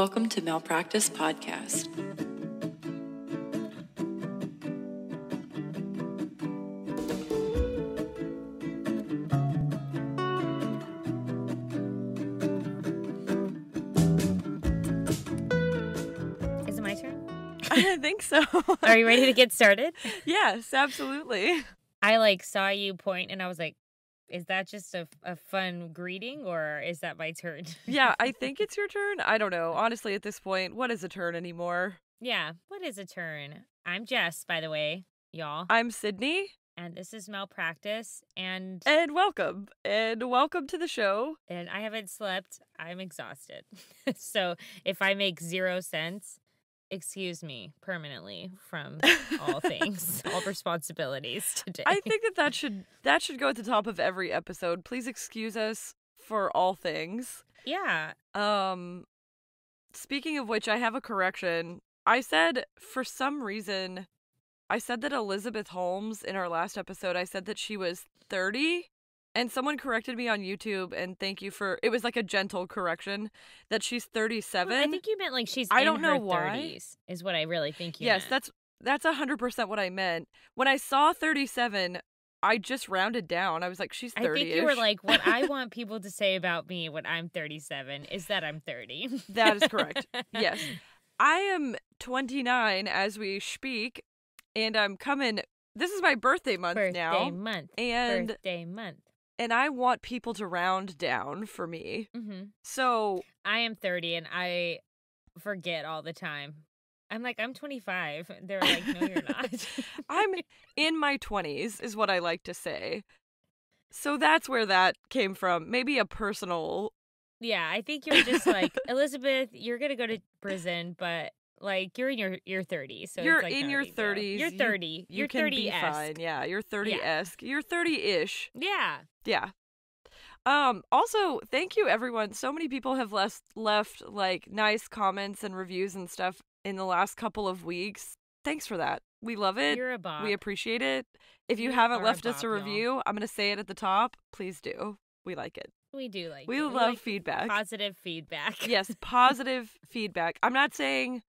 Welcome to Malpractice Podcast. Is it my turn? I think so. Are you ready to get started? yes, absolutely. I like saw you point and I was like, is that just a, a fun greeting or is that my turn? Yeah, I think it's your turn. I don't know. Honestly, at this point, what is a turn anymore? yeah. What is a turn? I'm Jess, by the way, y'all. I'm Sydney, And this is malpractice. And and welcome. And welcome to the show. and I haven't slept. I'm exhausted. so if I make zero sense, excuse me permanently from all things, all responsibilities today. I think that that should that should go at the top of every episode. Please excuse us for all things. yeah. Um speaking of which, I have a correction. I said for some reason I said that Elizabeth Holmes in our last episode, I said that she was 30 and someone corrected me on YouTube and thank you for it was like a gentle correction that she's 37. Well, I think you meant like she's I in don't know her why. 30s is what I really think you Yes, meant. that's that's a 100% what I meant. When I saw 37, I just rounded down. I was like she's 30 I think you were like, what I want people to say about me when I'm 37 is that I'm 30. That is correct. Yes. I am 29 as we speak, and I'm coming. This is my birthday month Birthday now, month. and Birthday month. And I want people to round down for me. hmm So I am 30 and I forget all the time. I'm like, I'm 25. They're like, no, you're not. I'm in my 20s, is what I like to say. So that's where that came from. Maybe a personal. yeah, I think you're just like, Elizabeth, you're going to go to prison, but like you're in your, your 30s. So you're it's like, in your big deal. 30s. You're you- 30. You, you're can 30 be fine. Yeah, you're 30 esque. You're 30 ish. Yeah. Yeah. Um also thank you everyone. So many people have left left like nice comments and reviews and stuff in the last couple of weeks. Thanks for that. We love it. You're a bop. we appreciate it. If you You haven't are a left us bop, a y'all. review, I'm going to say it at the top. Please do. We like it. We do like we it. love like feedback. positive feedback. yes, positive feedback. I'm not saying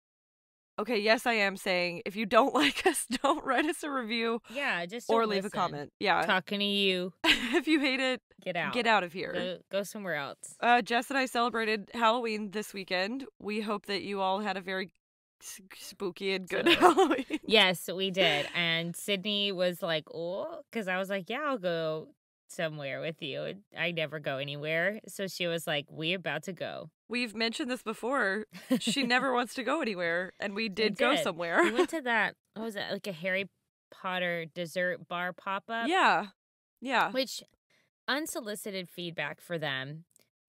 Okay, yes I am saying if you don't like us, don't write us a review Yeah, just or leave a comment. Yeah. Talking to you. if you hate it, Get out. get out of here. Go, go somewhere else. Uh, Jess and I celebrated Halloween this weekend. We hope that you all had a very spooky and good So- Halloween. Yes, we did. And Sydney was like, "Oh," because I was like, "Yeah, I'll go somewhere with you." I never go anywhere, so she was like, "We about to go." We've mentioned this before. She never wants to go anywhere, and we did go did. somewhere. we went to that. What was it? Like a Harry Potter dessert bar pop up. yeah, yeah. Which unsolicited feedback for them.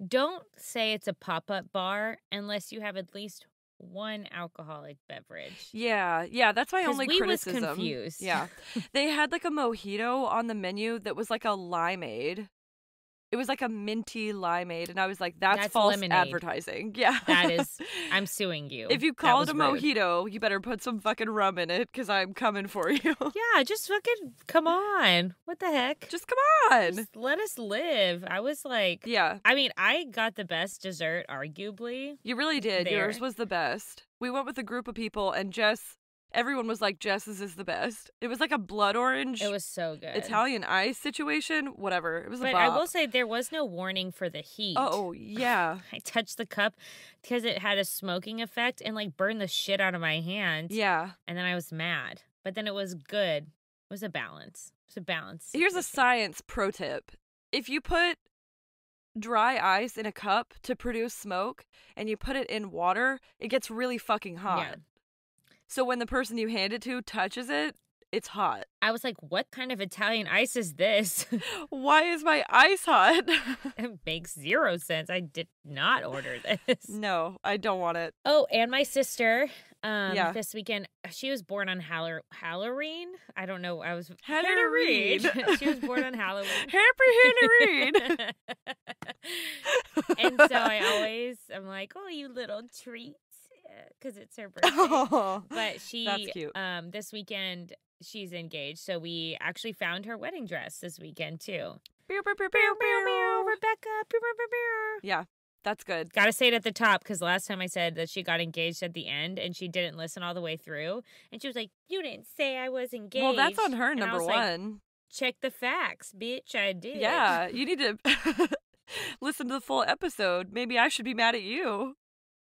Don't say it's a pop up bar unless you have at least one alcoholic beverage. Yeah, yeah, that's my only we was confused. Yeah. they had like a mojito on the menu that was like a limeade. It was like a minty limeade, and I was like, that's, That's false lemonade. advertising. Yeah. That is- I'm suing you. If you call it a rude. mojito, you better put some fucking rum in it because I'm coming for you. Yeah, just fucking come on. What the heck? Just come on. Just let us live. I was like, Yeah, I mean, I got the best dessert, arguably. you really did. Yours was the best. We went with a group of people, and Jess, everyone was like, Jess's is the best. It was like a blood orange It was so good. Italian ice situation. Whatever. It was a But. I will say there was no warning for the heat. Oh, yeah. I touched the cup because it had a smoking effect and like burned the shit out of my hand. Yeah. And then I was mad. But then it was good. It was a balance. It was a balance. Here's a science pro tip. If you put dry ice in a cup to produce smoke and you put it in water, it gets really fucking hot. Yeah. So when the person you hand it to touches it, it's hot. I was like, what kind of Italian ice is this? Why is my ice hot? it makes zero sense. I did not order this. no, I don't want it. Oh, and my sister, um, Yeah. this weekend, she was born on Hall- Halloween. I don't know. I was Halloween. she was born on Halloween. Happy Halloween. and so I always, I'm like, oh, you little treat, because it's her birthday. oh, But she, That's cute. um, this weekend she's engaged, so we actually found her wedding dress this weekend too. Rebecca. Yeah. That's good. Gotta say it at the top because last time I said that she got engaged at the end and she didn't listen all the way through. And she was like, You didn't say I was engaged. Well, that's on her, number was like, one. Check the facts, bitch. I did. yeah, you need to listen to the full episode. Maybe I should be mad at you.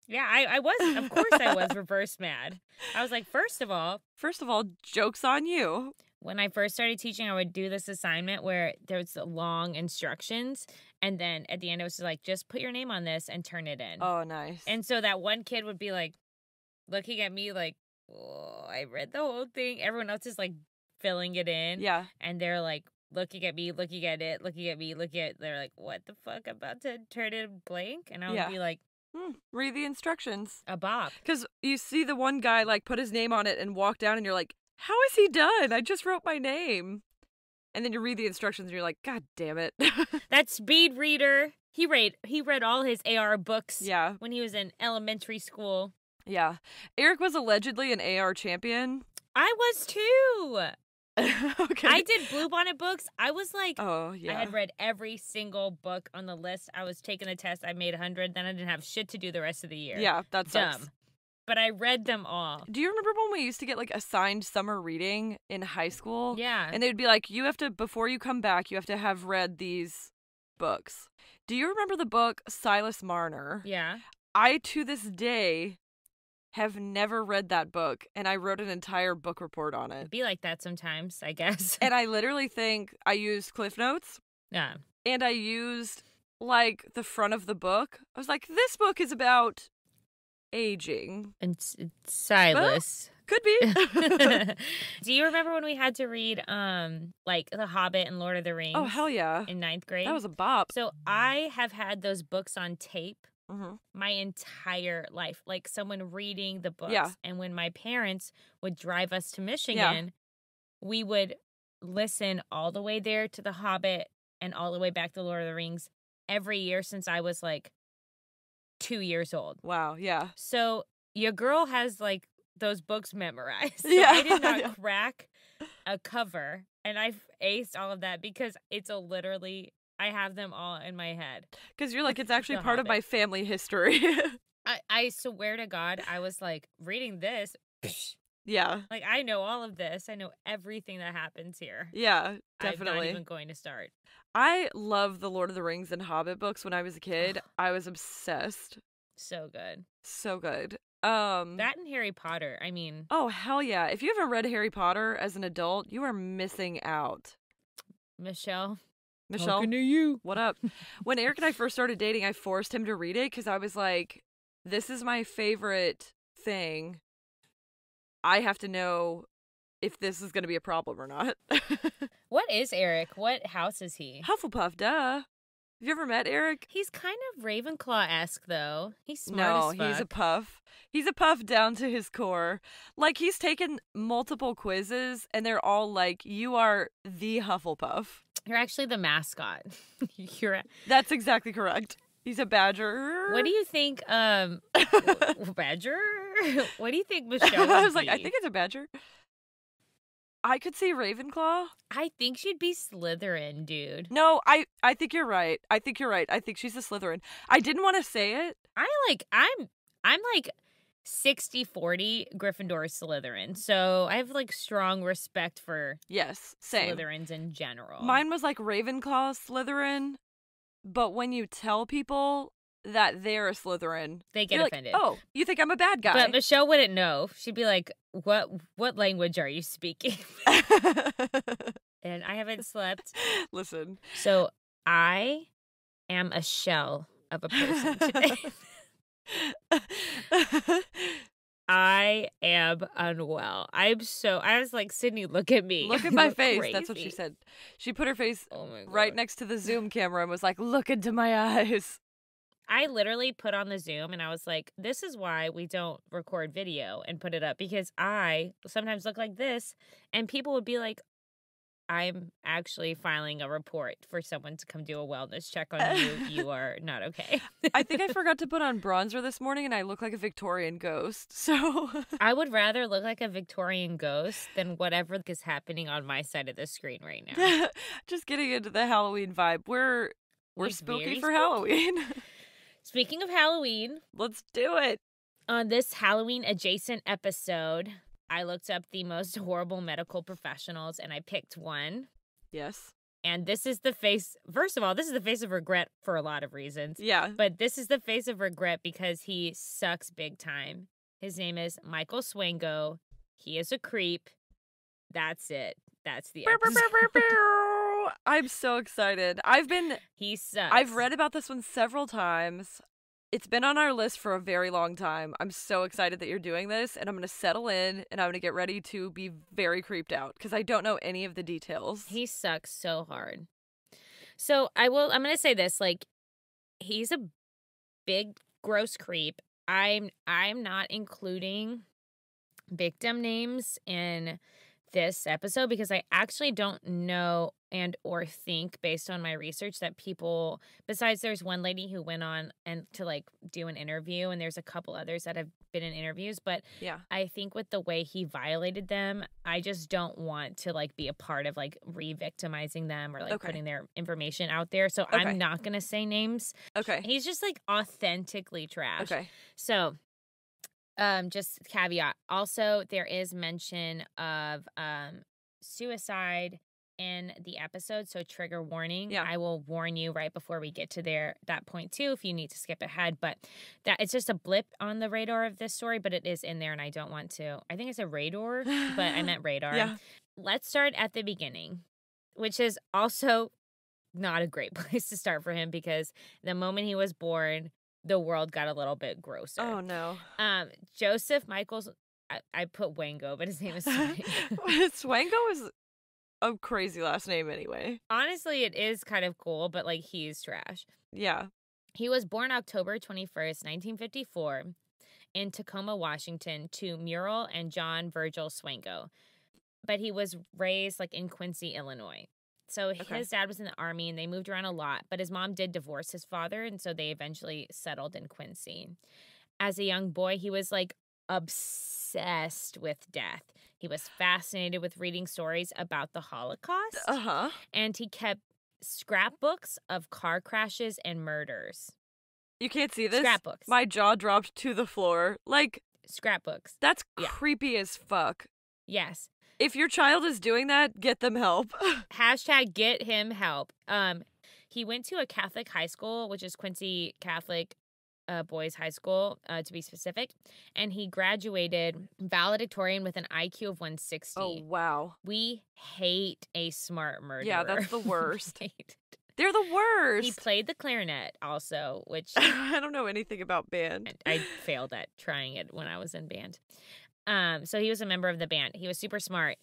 Yeah, I, I was. Of course, I was reverse mad. I was like, First of all, First of all, joke's on you. when I first started teaching, I would do this assignment where there was long instructions. And then at the end, it was just like, just put your name on this and turn it in. Oh, nice. And so that one kid would be like looking at me like, oh, I read the whole thing. Everyone else is like filling it in. yeah, And they're like looking at me, looking at it, looking at me, looking at they're like, What the fuck? I'm about to turn it blank. And I would Yeah. be like, Hmm, read the instructions. a bop. Because you see the one guy like put his name on it and walk down, and you're like, "How is he done? I just wrote my name." And then you read the instructions, and you're like, "God damn it!" That speed reader. He read he read all his AR books yeah, when he was in elementary school. yeah. Eric was allegedly an AR champion. I was too. okay. I did Blue Bonnet books. I was like, Oh yeah. I had read every single book on the list. I was taking the test. I made 100. Then I didn't have shit to do the rest of the year. Yeah, that sucks. Dumb. But I read them all. Do you remember when we used to get like assigned summer reading in high school? Yeah. And they'd be like, you have to, before you come back, you have to have read these books. Do you remember the book Silas Marner? yeah. I, to this day, have never read that book, and I wrote an entire book report on it. It'd be like that sometimes, I guess. And I literally think I used Cliff Notes yeah. and I used like the front of the book. I was like, this book is about aging. And Silas. Could be. do you remember when we had to read um like The Hobbit and Lord of the Rings oh, hell yeah. in ninth grade? That was a bop. so I have had those books on tape hmm my entire life. Like someone reading the books. Yeah. And when my parents would drive us to Michigan, we would listen all the way there to The Hobbit and all the way back to Lord of the Rings every year since I was like two years old. Wow, yeah. So your girl has like those books memorized. So Yeah, I did not yeah. crack a cover and I've aced all of that because it's a literally I have them all in my head. Because you're like, it's actually part of my family history. I, I swear to God, I was like reading this. yeah, Like I know all of this. I know everything that happens here. yeah, definitely. I'm not even going to start. I love the Lord of the Rings and Hobbit books when I was a kid. I was obsessed. So good. So good. Um That and Harry Potter. I mean, Oh hell yeah. If you haven't read Harry Potter as an adult, you are missing out. Michelle. Michelle, Talking to you. what up? when Eric and I first started dating, I forced him to read it because I was like, this is my favorite thing. I have to know if this is going to be a problem or not. What is Eric? What house is he? Hufflepuff, duh. Have you ever met Eric? He's kind of Ravenclaw esque though. He's smart no, as fuck. he's a puff. He's a puff down to his core. Like he's taken multiple quizzes and they're all like, "You are the Hufflepuff." You're actually the mascot. You're. a- That's exactly correct. He's a badger. What do you think? Um, Badger. What do you think Michelle? I was like, I think it's a badger. I could see Ravenclaw. I think she'd be Slytherin, dude. No, I I think you're right. I think you're right. I think she's a Slytherin. I didn't want to say it. I like. I'm. I'm like. 60 40 Gryffindor Slytherin. So I have like strong respect for Yes, same. Slytherins in general. Mine was like Ravenclaw, Slytherin, but when you tell people that they're a Slytherin, they get you're like, offended. oh, you think I'm a bad guy? But Michelle wouldn't know. She'd be like, "What what language are you speaking?" and I haven't slept. Listen. So I am a shell of a person today. I am unwell. I'm so I was like, Sydney, look at me. Look at my face. That's what she said. She put her face Oh right next to the Zoom camera and was like, "Look into my eyes." I literally put on the Zoom and I was like, this is why we don't record video and put it up because I sometimes look like this and people would be like, I'm actually filing a report for someone to come do a wellness check on you. You are not okay. I think I forgot to put on bronzer this morning and I look like a Victorian ghost. So I would rather look like a Victorian ghost than whatever is happening on my side of the screen right now. just getting into the Halloween vibe. We're we're It's spooky for spooky. Halloween. Speaking of Halloween, Let's do it. on this Halloween adjacent episode, I looked up the most horrible medical professionals and I picked one. Yes. And this is the face, first of all, this is the face of regret for a lot of reasons. Yeah. But this is the face of regret because he sucks big time. His name is Michael Swango. He is a creep. That's it. That's the. I'm so excited. I've been he sucks. I've read about this one several times. It's been on our list for a very long time. I'm so excited that you're doing this and I'm going to settle in and I'm going to get ready to be very creeped out because I don't know any of the details. He sucks so hard. So I will I'm gonna say this, like he's a big gross creep. I'm I'm not including victim names in this episode because I actually don't know and or think based on my research that people besides there's one lady who went on and to like do an interview and there's a couple others that have been in interviews but yeah. I think with the way he violated them, I just don't want to like be a part of like re-victimizing them or like Okay. putting their information out there. So Okay. I'm not gonna say names. Okay. He's just like authentically trash. Okay. So um just caveat. Also, there is mention of um suicide in the episode, so trigger warning. Yeah. I will warn you right before we get to there that point too if you need to skip ahead, but that it's just a blip on the radar of this story, but it is in there and I don't want to. I think I said radar, but I meant radar. Yeah. Let's start at the beginning, which is also not a great place to start for him because the moment he was born, the world got a little bit grosser. Oh no. Um, Joseph Michaels, I, I put Wango, but his name is Swango. Is a crazy last name anyway. Honestly, it is kind of cool, but like he's trash. Yeah. He was born October 21st, 1954, in Tacoma, Washington, to Muriel and John Virgil Swango. But he was raised like in Quincy, Illinois. So Okay. his dad was in the army and they moved around a lot, but his mom did divorce his father, and so they eventually settled in Quincy. As a young boy, he was like obsessed with death. He was fascinated with reading stories about the Holocaust, Uh huh. and he kept scrapbooks of car crashes and murders. You can't see this. Scrapbooks. My jaw dropped to the floor. Like Scrapbooks. that's Yeah. creepy as fuck. Yes. If your child is doing that, get them help. Hashtag get him help. Um, he went to a Catholic high school, which is Quincy Catholic uh, Boys High School, uh, to be specific, and he graduated valedictorian with an IQ of 160. oh wow. We hate a smart murderer. Yeah, that's the worst. They're the worst. He played the clarinet also, which I don't know anything about band. I I failed at trying it when I was in band. Um, so he was a member of the band. He was super smart.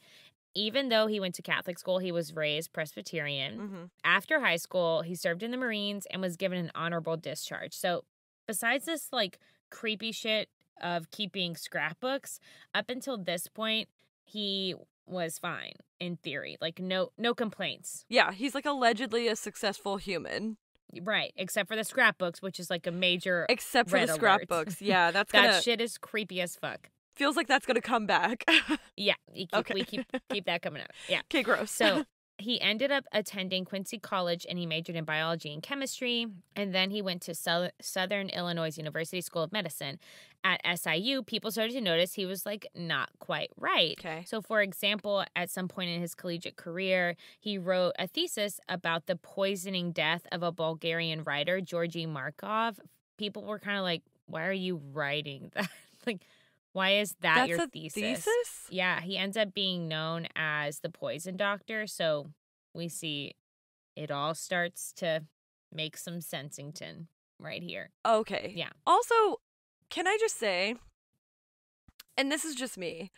Even though he went to Catholic school, he was raised Presbyterian. hmm After high school, he served in the Marines and was given an honorable discharge. So, besides this like creepy shit of keeping scrapbooks, up until this point, he was fine in theory. Like no no complaints. Yeah, he's like allegedly a successful human, Right, except for the scrapbooks, which is like a major except for the alert. scrapbooks. Yeah, that's that gonna shit is creepy as fuck. Feels like that's gonna come back. Yeah, keep, Okay. we keep keep that coming up. Yeah. okay, gross. So he ended up attending Quincy College and he majored in biology and chemistry. And then he went to Sou- Southern Illinois University School of Medicine. At SIU, people started to notice he was like not quite right. okay. So, for example, at some point in his collegiate career, he wrote a thesis about the poisoning death of a Bulgarian writer, Georgi Markov. People were kind of like, why are you writing that? like, why is that That's your thesis? thesis? Yeah, he ends up being known as the poison doctor. So we see it all starts to make some sensington right here. Okay. Yeah. Also, can I just say, and this is just me,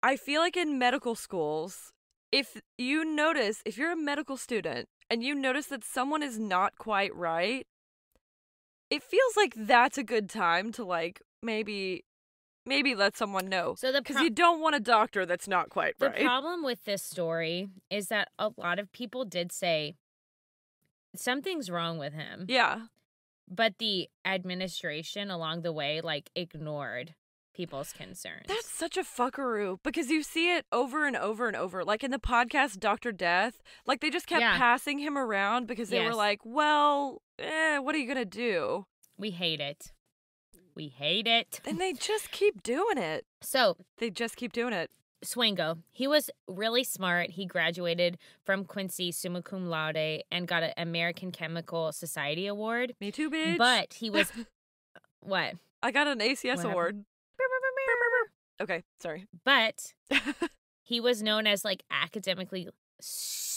I feel like in medical schools, if you notice, if you're a medical student and you notice that someone is not quite right, it feels like that's a good time to like maybe maybe let someone know So the because you don't want a doctor that's not quite The right. The problem with this story is that a lot of people did say something's wrong with him, yeah. but the administration along the way like ignored people's concerns. That's such a fuckaroo because you see it over and over and over. Like in the podcast Doctor Death, like they just kept Yeah. passing him around because they were like, "Well, eh, what are you gonna do?" We hate it. We hate it. And they just keep doing it. So, They just keep doing it. Swango, he was really smart. He graduated from Quincy summa cum laude and got an American Chemical Society award. Me too, bitch. But he was what? I got an ACS What award. Okay, sorry. But he was known as like academically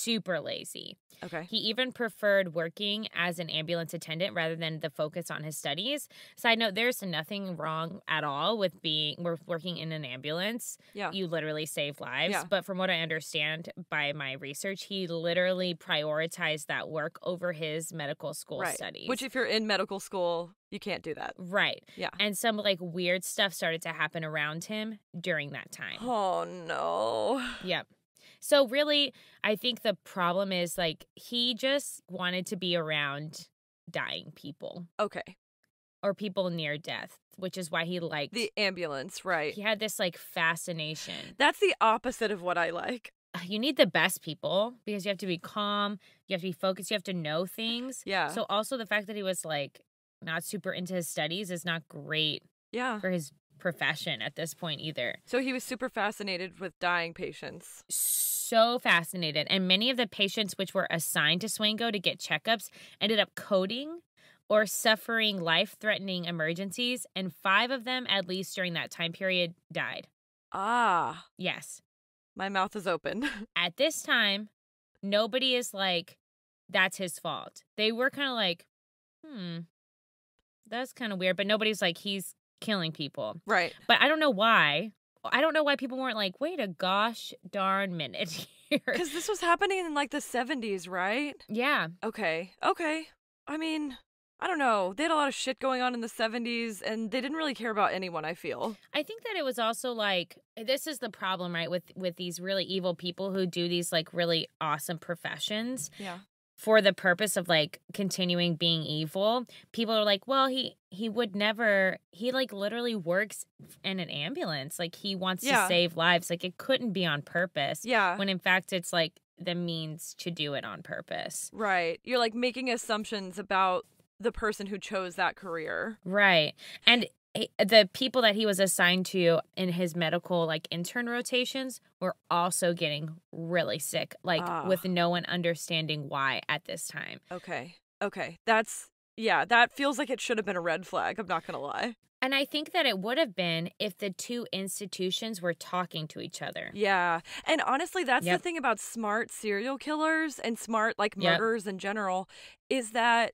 super lazy. Okay. He even preferred working as an ambulance attendant rather than the focus on his studies. Side note, there's nothing wrong at all with being with working in an ambulance. Yeah. You literally save lives. Yeah. But from what I understand by my research, he literally prioritized that work over his medical school right. studies. Which, if you're in medical school, you can't do that. right. Yeah. And some like weird stuff started to happen around him during that time. Oh no. Yep. So really, I think the problem is like he just wanted to be around dying people Okay. or people near death, which is why he liked The ambulance, right. he had this like fascination. That's the opposite of what I like. Uh, you need the best people because you have to be calm, you have to be focused, you have to know things. Yeah. So also the fact that he was like not super into his studies is not great Yeah. for his profession at this point either. So he was super fascinated with dying patients. so fascinated. And many of the patients which were assigned to Swango to get checkups ended up coding or suffering life threatening emergencies. And five of them, at least during that time period, died. Ah, Yes. my mouth is open. At this time, nobody is like, that's his fault. They were kind of like, hmm, that's kind of weird. But nobody's like, he's killing people. right. But I don't know why. I don't know why people weren't like, wait a gosh darn minute here. Because this was happening in like the 70s, right? Yeah. Okay. Okay. I mean, I don't know. They had a lot of shit going on in the 70s and they didn't really care about anyone, I feel. I think that it was also like this is the problem, right? With with these really evil people who do these like really awesome professions Yeah. For the purpose of like continuing being evil. People are like, well, he he would never. He like literally works in an ambulance. Like he wants Yeah. to save lives. Like it couldn't be on purpose. Yeah. When in fact it's like the means to do it on purpose. Right. You're like making assumptions about the person who chose that career. Right. And the people that he was assigned to in his medical like intern rotations were also getting really sick like Ah. with no one understanding why at this time. Okay. Okay. That's, yeah, that feels like it should have been a red flag. I'm not going to lie. And I think that it would have been if the two institutions were talking to each other. Yeah. And honestly, that's Yep. the thing about smart serial killers and smart, like, Yep. in general, is that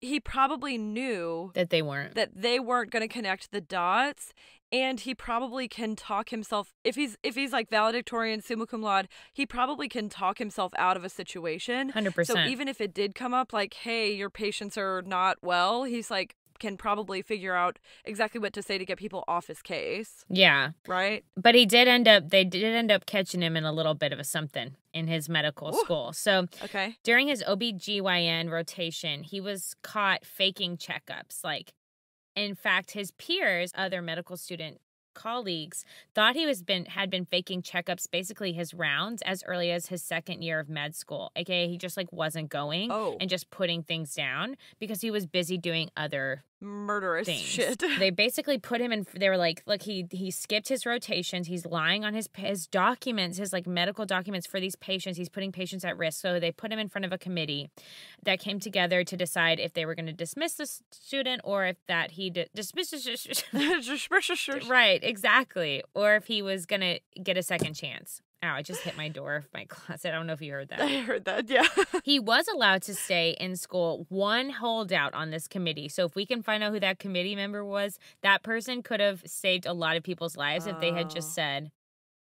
he probably knew That they weren't. that they weren't going to connect the dots and he probably can talk himself if he's if he's like valedictorian summa cum laude he probably can talk himself out of a situation 100%. so even if it did come up like hey your patients are not well he's like can probably figure out exactly what to say to get people off his case yeah. right But he did end up they did end up catching him in a little bit of a something in his medical Ooh. school. So okay During his OBGYN rotation, he was caught faking checkups. Like, in fact, his peers, other medical student colleagues, thought he was been had been faking checkups basically his rounds as early as his second year of med school. AKA he just like wasn't going oh and just putting things down because he was busy doing other murderous things. shit they basically put him in. They were like, "Look, he he skipped his rotations. He's lying on his his documents, his like medical documents for these patients. He's putting patients at risk." So they put him in front of a committee that came together to decide if they were going to dismiss the student or if that he di- dismisses. right, exactly, or if he was going to get a second chance. Ow! I just hit my door of my closet. I don't know if you heard that. i heard that yeah He was allowed to stay in school one holdout on this committee. So if we can find out who that committee member was, that person could have saved a lot of people's lives if they had Oh. just said,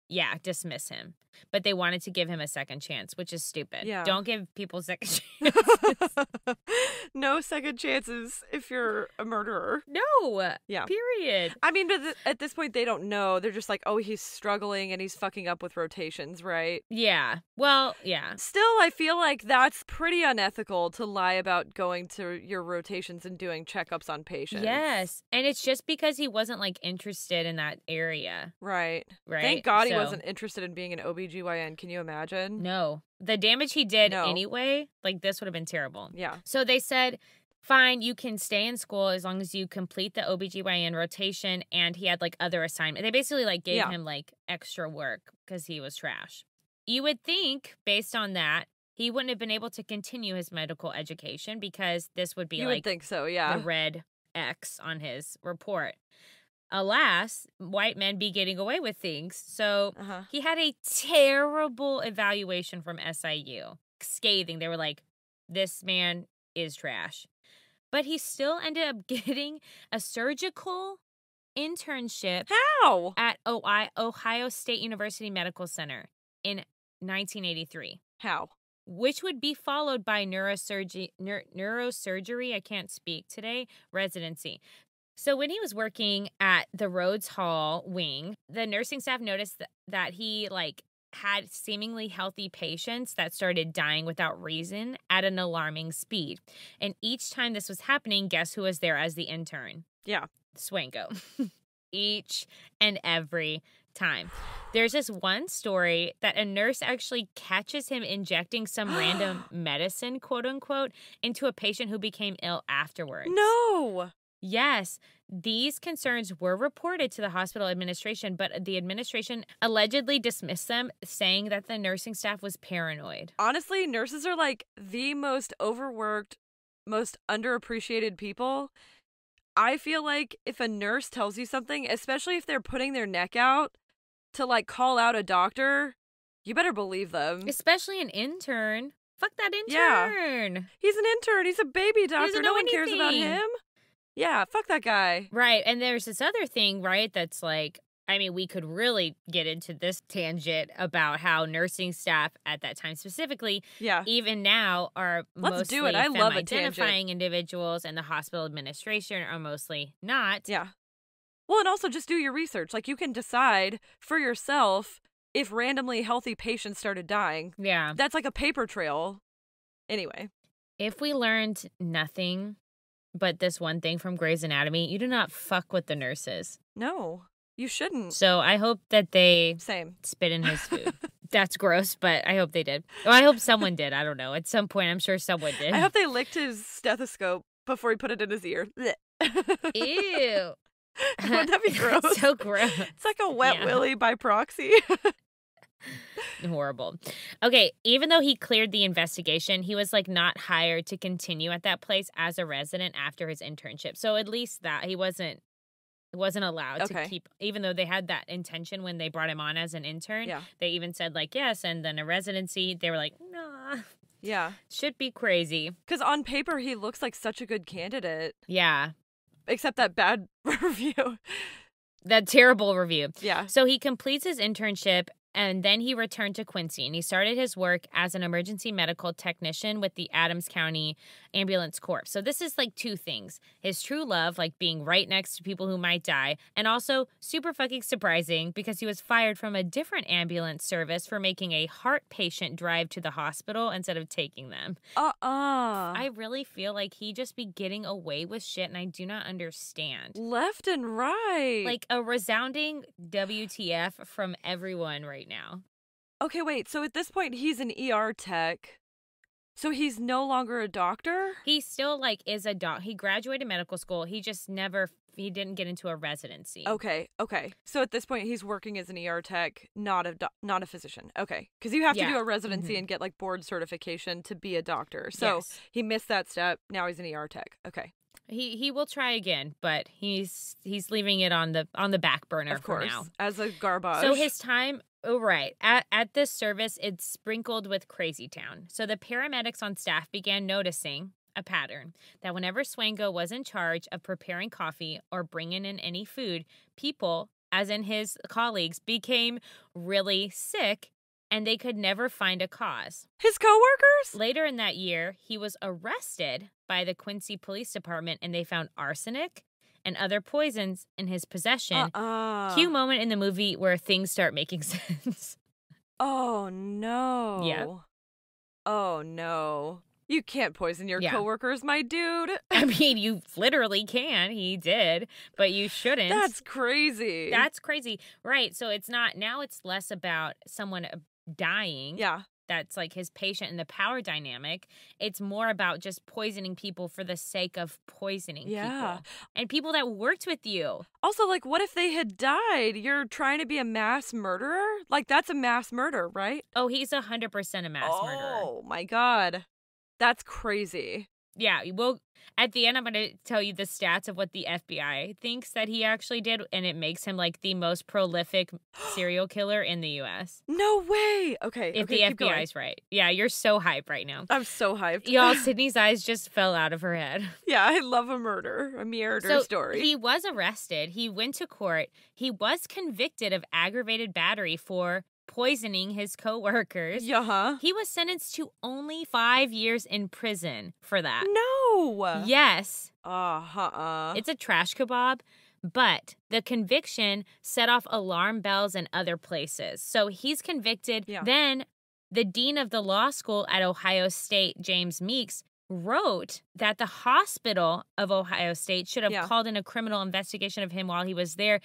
yeah, dismiss him. But they wanted to give him a second chance, which is stupid. Yeah. Don't give people second chances. no second chances if you're a murderer no. Yeah. Period. I mean, at this point, they don't know. They're just like, oh, he's struggling and he's fucking up with rotations, right? Yeah. Well, yeah. Still, I feel like that's pretty unethical to lie about going to your rotations and doing checkups on patients. Yes. And it's just because he wasn't like interested in that area, Right. right? Thank God he wasn't interested in being an OBGYN. Can you imagine? No. The damage he did No. anyway, like this would have been terrible. Yeah. So they said fine, you can stay in school as long as you complete the OBGYN rotation. And he had like other assignments. They basically like gave Yeah. him like extra work because he was trash. You would think, based on that, he wouldn't have been able to continue his medical education because this would be you like would think so, yeah. the red X on his report. Alas, white men be getting away with things. So Uh-huh. he had a terrible evaluation from SIU. Scathing. They were like, this man is trash. But he still ended up getting a surgical internship How? at OI, Ohio State University Medical Center in 1983 How? which would be followed by neurosurgery, neur- neurosurgery, I can't speak today, residency. So when he was working at the Rhodes Hall wing, the nursing staff noticed that, that he like had seemingly healthy patients that started dying without reason at an alarming speed. And each time this was happening, guess who was there as the intern? Yeah. Swango. each and every time. There's this one story that a nurse actually catches him injecting some random medicine, quote unquote, into a patient who became ill afterwards. No. Yes, these concerns were reported to the hospital administration, but the administration allegedly dismissed them, saying that the nursing staff was paranoid. Honestly, nurses are like the most overworked, most underappreciated people. I feel like if a nurse tells you something, especially if they're putting their neck out to like call out a doctor, you better believe them. Especially an intern. Fuck that intern. Yeah. He's an intern. He's a baby doctor. No one cares about him. Yeah, fuck that guy. Right. And there's this other thing, right? That's like, I mean, we could really get into this tangent about how nursing staff at that time specifically, Yeah. even now, are Let's mostly do it. I love identifying individuals, and the hospital administration are mostly not. Yeah. Well, and also just do your research. Like you can decide for yourself if randomly healthy patients started dying. Yeah. That's like a paper trail. Anyway. If we learned nothing but this one thing from Grey's Anatomy, you do not fuck with the nurses. No, you shouldn't. So I hope that they Same. spit in his food. That's gross, but I hope they did. Well, I hope someone did. I don't know. At some point, I'm sure someone did. I hope they licked his stethoscope before he put it in his ear. Ew. Wouldn't that be gross? So gross. It's like a wet Yeah. willy by proxy. Horrible. Okay, even though he cleared the investigation, he was like not hired to continue at that place as a resident after his internship. So at least that he wasn't he wasn't allowed Okay. to keep even though they had that intention when they brought him on as an intern. yeah. They even said like yes and then a residency. They were like, "Nah, Yeah. should be crazy." Because on paper, he looks like such a good candidate, Yeah. except that bad review. That terrible review. Yeah. So he completes his internship and then he returned to Quincy and he started his work as an emergency medical technician with the Adams County Ambulance Corps. So this is like two things. His true love, like being right next to people who might die, and also super fucking surprising because he was fired from a different ambulance service for making a heart patient drive to the hospital instead of taking them. Uh uh I really feel like he just be getting away with shit and I do not understand. Left and right. Like a resounding WTF from everyone right now. okay, wait. So at this point, he's an ER tech. So he's no longer a doctor? He still like is a doc. He graduated medical school. He just never he didn't get into a residency. Okay, okay. So at this point, he's working as an ER tech, not a doc- not a physician. Okay, because you have to do a residency Mhm. and get like board certification to be a doctor. So Yes. he missed that step. Now he's an ER tech. Okay, he he will try again, but he's he's leaving it on the on the back burner of for course, now. as a garbage. So his time, oh right, at at this service, it's sprinkled with crazy town. So the paramedics on staff began noticing a pattern that whenever Swango was in charge of preparing coffee or bringing in any food, people, as in his colleagues, became really sick, and they could never find a cause. his coworkers. Later in that year, he was arrested by the Quincy Police Department, and they found arsenic and other poisons in his possession. Uh-uh. Cue moment in the movie where things start making sense. Oh no. Yeah. Oh no. You can't poison your Yeah. coworkers, my dude. I mean, you literally can. He did, but you shouldn't. That's crazy. That's crazy. Right. So it's not now it's less about someone uh, dying. yeah. That's like his patient and the power dynamic. It's more about just poisoning people for the sake of poisoning Yeah. people. And people that worked with you. Also, like, what if they had died? You're trying to be a mass murderer? Like, that's a mass murder, right? Oh, he's a 100% a mass murderer. Oh my god. That's crazy. Yeah, well, at the end, I'm going to tell you the stats of what the FBI thinks that he actually did, and it makes him like the most prolific serial killer in the U.S. No way. Okay. If okay, the keep going. FBI's right. Yeah, you're so hyped right now. I'm so hyped. Y'all, Sydney's eyes just fell out of her head. yeah, I love a murder, a murder so story. he was arrested. He went to court. He was convicted of aggravated battery for poisoning his coworkers. yeah? He was sentenced to only five years in prison for that. No. Yes. Uh huh. It's a trash kebab, but the conviction set off alarm bells in other places. So he's convicted. Yeah. Then the dean of the law school at Ohio State, James Meeks, wrote that the hospital of Ohio State should have Yeah. called in a criminal investigation of him while he was there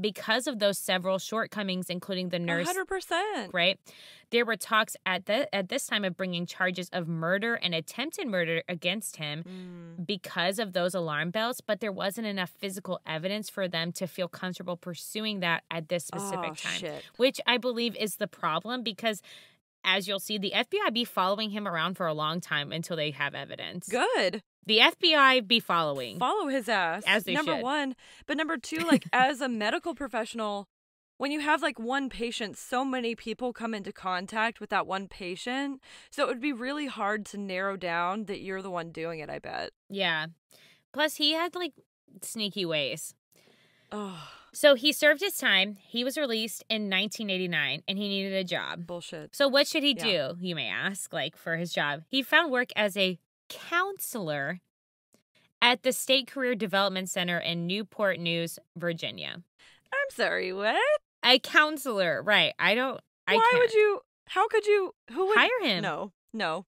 because of those several shortcomings, including the nurse hundred percent. right? There were talks at the at this time of bringing charges of murder and attempted murder against him Mm. because of those alarm bells, but there wasn't enough physical evidence for them to feel comfortable pursuing that at this specific oh, time, Shit. which I believe is the problem because as you'll see, the FBI be following him around for a long time until they have evidence. Good. The FBI be following. Follow his ass. As they number should. one, but number two, like as a medical professional, when you have like one patient, so many people come into contact with that one patient. So it would be really hard to narrow down that you're the one doing it. I bet. yeah. Plus, he had like sneaky ways. Oh, So he served his time. He was released in 1989 and he needed a job. bullshit. So what should he Yeah. do, you may ask, like for his job? He found work as a counselor at the State Career Development Center in Newport News, Virginia. I'm sorry. What? A counselor, right. I don't I Why can't would you? How could you? Who would hire him. No, no,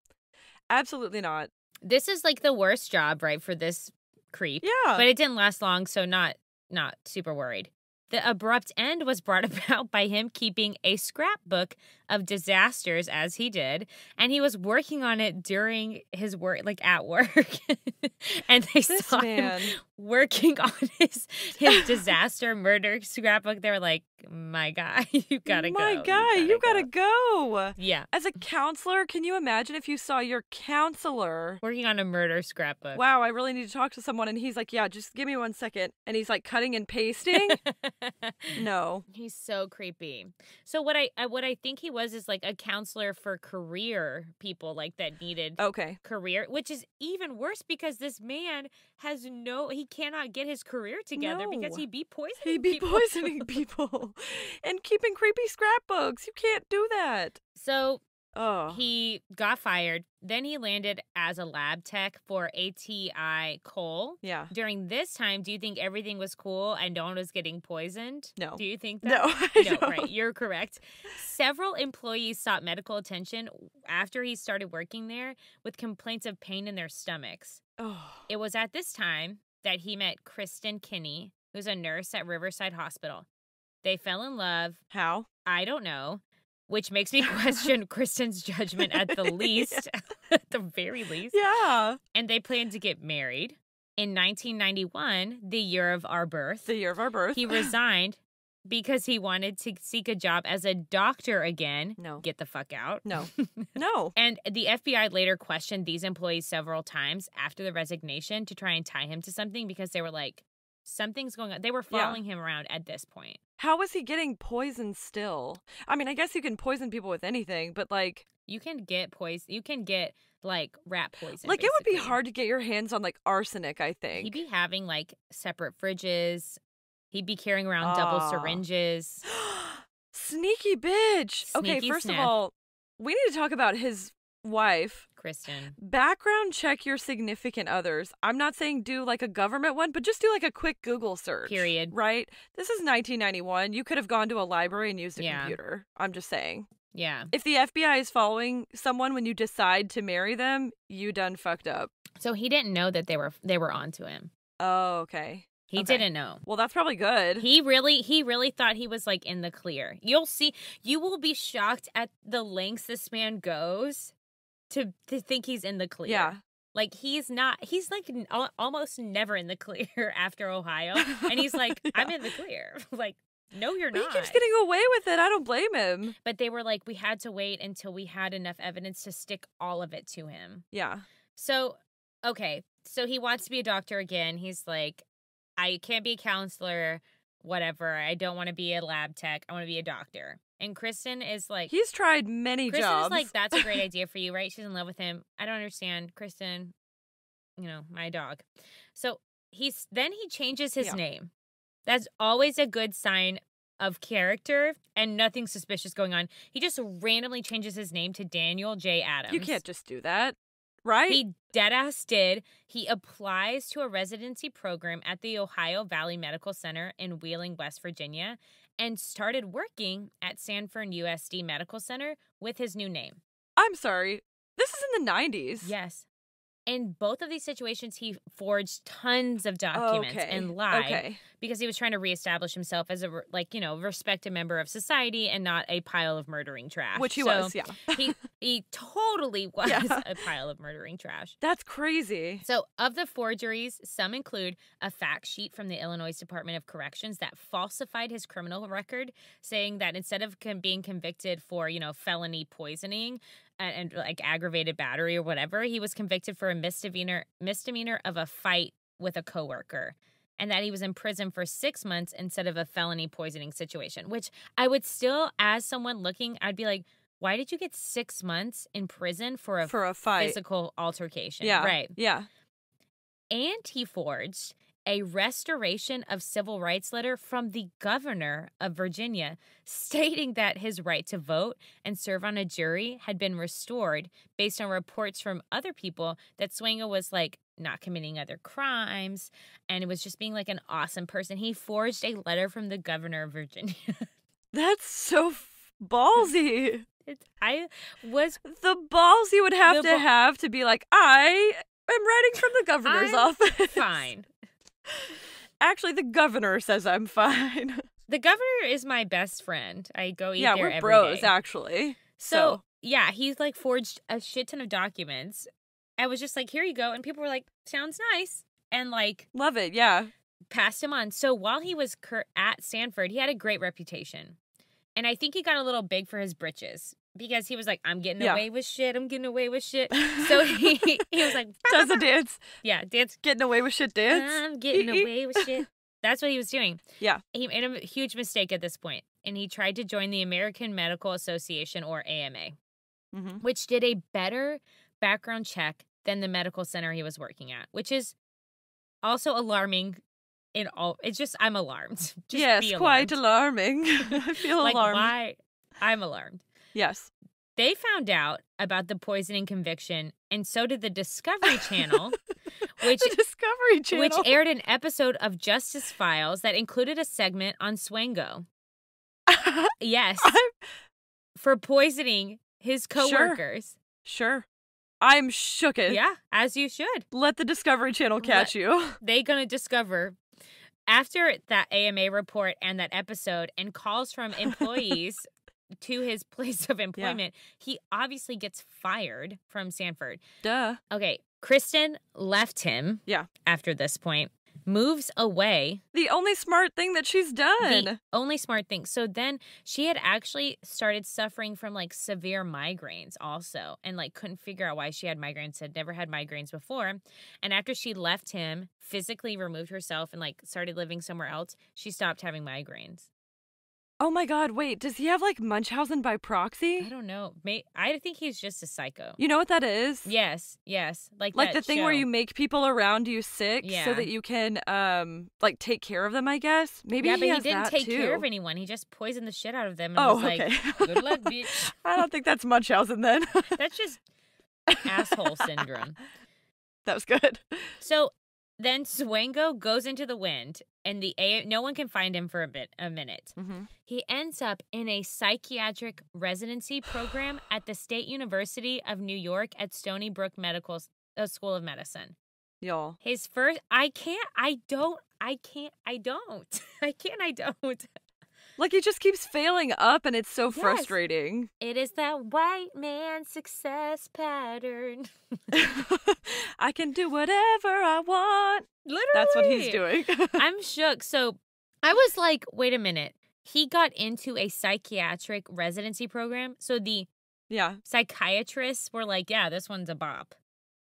absolutely not. This is like the worst job, right, for this creep. Yeah. But it didn't last long, so not not super worried. The abrupt end was brought about by him keeping a scrapbook of disasters as he did, and he was working on it during his work, like at work. and they this saw man. him working on his his disaster murder scrapbook. They were like, "My guy, you gotta go. My guy, you gotta go. Yeah, As a counselor, can you imagine if you saw your counselor? working on a murder scrapbook. Wow, I really need to talk to someone. And he's like, Yeah, just give me one second. And he's like cutting and pasting. no. He's so creepy. So what I, I what I think he was is like a counselor for career people like that needed Okay. career, which is even worse because this man has no he cannot get his career together because he be poisoning He'd be poisoning people. poisoning people and keeping creepy scrapbooks. You can't do that. So Oh. he got fired. Then he landed as a lab tech for Aticoal. yeah. During this time, do you think everything was cool and no one was getting poisoned? No. Do you think that? No. No, don't. right. You're correct. Several employees sought medical attention after he started working there with complaints of pain in their stomachs. Oh. It was at this time that he met Kristen Kinney, who's a nurse at Riverside Hospital. They fell in love. How? I don't know, which makes me question Kristen's judgment at the least, at the very least. Yeah. And they planned to get married. In 1991, the year of our birth, The year of our birth. he resigned because he wanted to seek a job as a doctor again. No. Get the fuck out. No. No. And the FBI later questioned these employees several times after the resignation to try and tie him to something because they were like, something's going on. They were Yeah. following him around at this point. How was he getting poisoned still? I mean, I guess you can poison people with anything, but like, You can get poison. You can get like rat poison. like it would be hard to get your hands on like arsenic. I think. He'd be having like separate fridges. He'd be carrying around double Ah. syringes. Sneaky bitch. okay, first sniff. of all, we need to talk about his wife. Kristen. Background check your significant others. I'm not saying do like a government one, but just do like a quick Google search. Period. Right? This is 1991. You could have gone to a library and used a Yeah. computer. I'm just saying. Yeah. If the FBI is following someone when you decide to marry them, you done fucked up. So he didn't know that they were they were onto him. Oh, okay. He Okay. didn't know. Well, that's probably good. He really he really thought he was like in the clear. You'll see you will be shocked at the lengths this man goes to to think he's in the clear. yeah. Like he's not he's like al- almost never in the clear after Ohio and he's like I'm in the clear. like no you're But not. he keeps getting away with it. I don't blame him. but they were like we had to wait until we had enough evidence to stick all of it to him. Yeah. So, okay. So he wants to be a doctor again. He's like, I can't be a counselor, whatever. I don't want to be a lab tech. I want to be a doctor. And Kristen is like, He's tried many Kristen jobs. is like, that's a great idea for you, right? She's in love with him. I don't understand. Kristen, you know, my dog. So he's then he changes his Yeah. name. That's always a good sign of character and nothing suspicious going on. He just randomly changes his name to Daniel J. Adams. you can't just do that, right? He deadass did. He applies to a residency program at the Ohio Valley Medical Center in Wheeling, West Virginia, and started working at Sanford USD Medical Center with his new name. I'm sorry. This is in the 90s. Yes. In both of these situations, he forged tons of documents okay. and lied Okay. because he was trying to reestablish himself as a like you know respected member of society and not a pile of murdering trash. Which he So was, yeah. he he totally was Yeah. a pile of murdering trash. That's crazy. So, of the forgeries, some include a fact sheet from the Illinois Department of Corrections that falsified his criminal record, saying that instead of being convicted for, you know, felony poisoning and, and like aggravated battery or whatever, he was convicted for a misdemeanor misdemeanor of a fight with a coworker. And that he was in prison for six months instead of a felony poisoning situation, which I would still, as someone looking, I'd be like, why did you get six months in prison for a For a fight. physical altercation? Yeah. Right. Yeah. And he forged a restoration of civil rights letter from the governor of Virginia stating that his right to vote and serve on a jury had been restored based on reports from other people that Swango was like not committing other crimes and it was just being like an awesome person. He forged a letter from the governor of Virginia. That's so f- ballsy. It's, I was the balls you would have to have to be like, I am writing from the governor's I'm office. fine. Actually, the governor says I'm fine. The governor is my best friend. I go eat yeah, there we're bros, day. actually. So, So, yeah, he's like forged a shit ton of documents. I was just like, here you go. And people were like, sounds nice. And like love it. Yeah. passed him on. So while he was cur- at Stanford, he had a great reputation. And I think he got a little big for his britches because he was like, I'm getting Yeah. away with shit. I'm getting away with shit. So he, he was like, Does a dance. yeah, dance. Getting away with shit dance. I'm getting away with shit. That's what he was doing. Yeah. He made a huge mistake at this point, and he tried to join the American Medical Association or AMA. Mhm. which did a better background check than the medical center he was working at, which is also alarming. In all, it's just I'm alarmed. Just yes, be quite alarming. I feel Like alarmed. why? I'm alarmed. Yes. They found out about the poisoning conviction, and so did the Discovery Channel, which the Discovery Channel. which aired an episode of Justice Files that included a segment on Swango. Yes, I'm for poisoning his coworkers. sure. I'm shooketh. Yeah, as you should. Let the Discovery Channel catch you. they gonna discover after that AMA report and that episode and calls from employees to his place of employment, he obviously gets fired from Sanford. Duh. Okay, Kristen left him. Yeah. After this point, moves away. The only smart thing that she's done. The only smart thing. So then she had actually started suffering from like severe migraines also and like couldn't figure out why she had migraines, had never had migraines before. And after she left him, physically removed herself and like started living somewhere else, she stopped having migraines. Oh my god, wait, does he have like Munchausen by proxy? I don't know. May I think he's just a psycho. You know what that is? Yes, yes. Like Like the thing where you make people around you sick Yeah. so that you can um like take care of them, I guess. Maybe Yeah, he but he didn't take too. care of anyone. He just poisoned the shit out of them and Oh, was like, okay. "Good luck, bitch." I don't think that's Munchausen then. That's just asshole syndrome. that was good. So then Swango goes into the wind, and the A- no one can find him for a bit, a minute. Mm-hmm. He ends up in a psychiatric residency program at the State University of New York at Stony Brook Medical uh, School of Medicine. Y'all. His first, I can't, I don't I can't. I don't. I can't. I don't. Like he just keeps failing up and it's so Yes. frustrating. It is that white man success pattern. I can do whatever I want. Literally. That's what he's doing. I'm shook. So I was like, wait a minute. He got into a psychiatric residency program. So the yeah. psychiatrists were like, yeah, this one's a bop.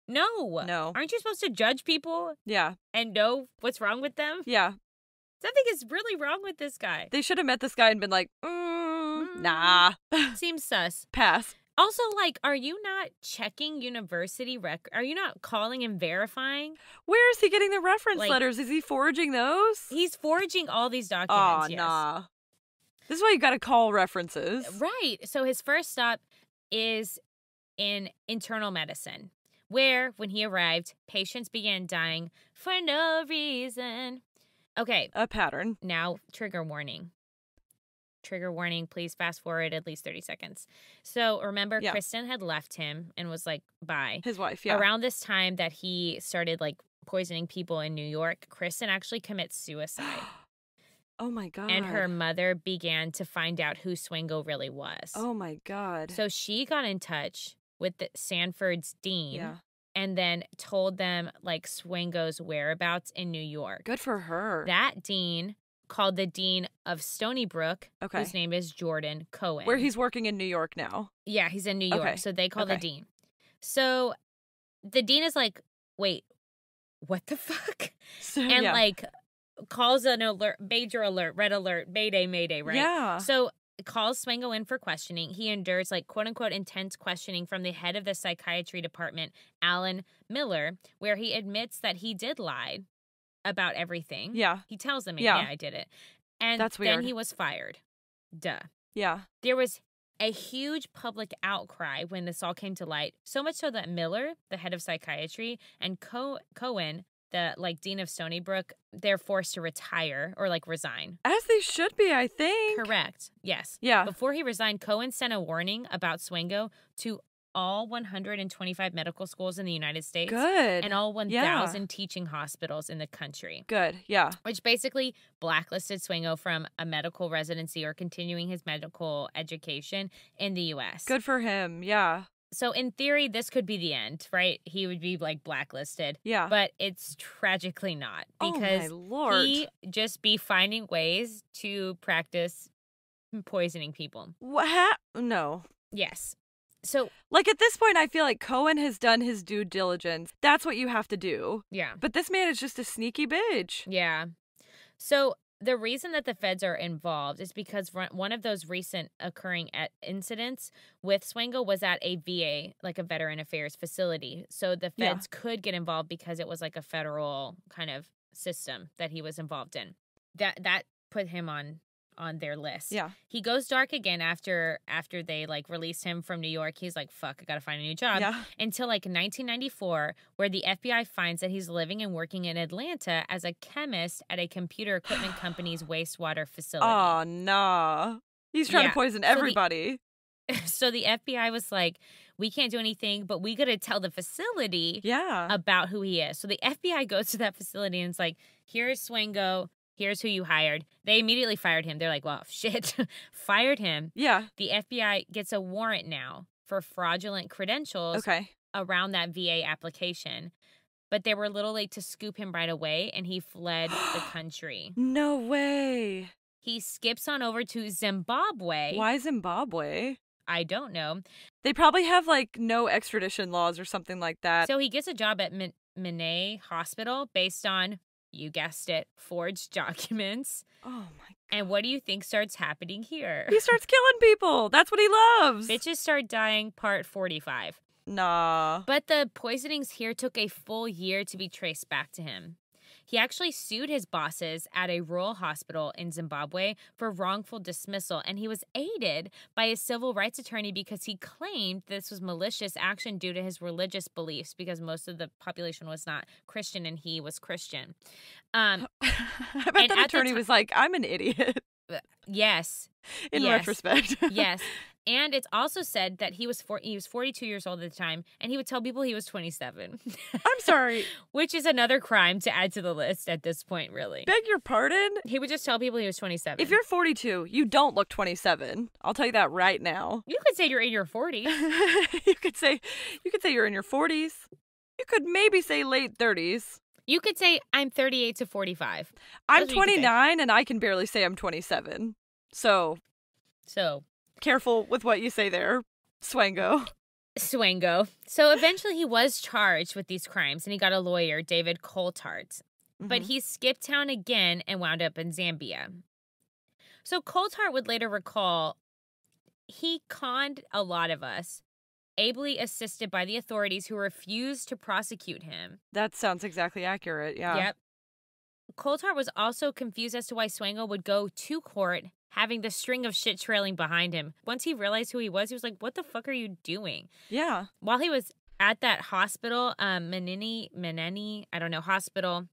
No. No. Aren't you supposed to judge people Yeah. and know what's wrong with them? Yeah. Something is really wrong with this guy. They should have met this guy and been like, mm, nah. Seems sus. Pass. Also, like, are you not checking university rec? Are you not calling and verifying? Where is he getting the reference Like- letters? Is he forging those? He's forging all these Oh, documents. yes. nah. This is why you gotta call references. Right. So his first stop is in internal medicine, where when he arrived, patients began dying for no reason. Okay, A pattern. now trigger warning. Trigger warning, please fast forward at least 30 seconds. So remember, Yeah. Kristen had left him and was like, bye. His wife, yeah. Around this time that he started like poisoning people in New York, Kristen actually commits suicide. oh my god. and her mother began to find out who Swango really was. Oh my god. So she got in touch with the Sanford's dean yeah. And then told them like Swango's whereabouts in New York. Good for her. That dean called the dean of Stony Brook, Okay. whose name is Jordan Cohen. Where he's working in New York now. Yeah, he's in New York. Okay. So they call the dean. So the dean is like, wait, what the fuck? So, And yeah. like calls an alert, major alert, red alert, mayday, mayday, right? Yeah. So calls Swango in for questioning. He endures like quote unquote intense questioning from the head of the psychiatry department, Alan Miller, where he admits that he did lie about everything. Yeah. He tells them, Yeah. yeah, I did it. And That's then he was fired. Duh. Yeah. There was a huge public outcry when this all came to light, so much so that Miller, the head of psychiatry, and Co- Cohen, the like dean of Stony Brook, they're forced to retire or like resign. As they should be, I think. Correct. Yes. Yeah. Before he resigned, Cohen sent a warning about Swango to all 125 medical schools in the United States Good. and all 1,000 Yeah. teaching hospitals in the country, Good. Yeah. which basically blacklisted Swango from a medical residency or continuing his medical education in the U.S. Good for him. Yeah. So, in theory, this could be the end, right? He would be like blacklisted, Yeah. but it's tragically not oh my because lord. he just be finding ways to practice poisoning people. What? No. Yes. So, Like at this point, I feel like Cohen has done his due diligence. That's what you have to do. yeah. But this man is just a sneaky bitch. Yeah. So, the reason that the feds are involved is because one- one of those recent occurring at incidents with Swango was at a VA, like a veteran affairs facility. So the Yeah. feds could get involved because it was like a federal kind of system that he was involved in. That that put him on on their list. Yeah. He goes dark again after after they like released him from New York. He's like, "Fuck, I got to find a new job." yeah. until like 1994, where the FBI finds that he's living and working in Atlanta as a chemist at a computer equipment company's wastewater facility. Oh nah. He's trying Yeah. to poison So the- everybody. so the FBI was like, we can't do anything, but we got to tell the facility yeah. about who he is. So the FBI goes to that facility and it's like, here's Swango. Here's who you hired. They immediately fired him. They're like, well, shit, fired him. yeah. The FBI gets a warrant now for fraudulent credentials Okay. around that VA application. But they were a little late to scoop him right away, and he fled the country. No way. He skips on over to Zimbabwe. Why Zimbabwe? I don't know. They probably have like no extradition laws or something like that. So he gets a job at Min- Minay Hospital based on, you guessed it, forged documents. oh my. God. And what do you think starts happening here? He starts killing people. That's what he loves. Bitches start dying, part 45. Nah. But the poisonings here took a full year to be traced back to him. He actually sued his bosses at a rural hospital in Zimbabwe for wrongful dismissal, and he was aided by a civil rights attorney because he claimed this was malicious action due to his religious beliefs, because most of the population was not Christian and he was Christian. Um, I bet that the attorney was like, I'm an idiot yes, in Yes. retrospect. yes. And it's also said that he was four, he was 42 years old at the time, and he would tell people he was 27, I'm sorry. which is another crime to add to the list at this point. Really, Beg your pardon? he would just tell people he was 27. If you're 42, you don't look 27. I'll tell you that right now. you could say you're in your 40s. you could say you could say you're in your 40s. You could maybe say late 30s. You could say I'm 38 to 45. I'm That's what you could say. 29 and I can barely say I'm 27. So, So careful with what you say there, Swango. Swango. So eventually he was charged with these crimes and he got a lawyer, David Coltart. But Mhm. he skipped town again and wound up in Zambia. So Coltart would later recall he conned a lot of us, ably assisted by the authorities who refused to prosecute him. that sounds exactly accurate. Yeah. Yep. Coltart was also confused as to why Swango would go to court having the string of shit trailing behind him. Once he realized who he was, he was like, What the fuck are you doing? Yeah. while he was at that hospital, um, Menini, Meneni, I don't know, hospital,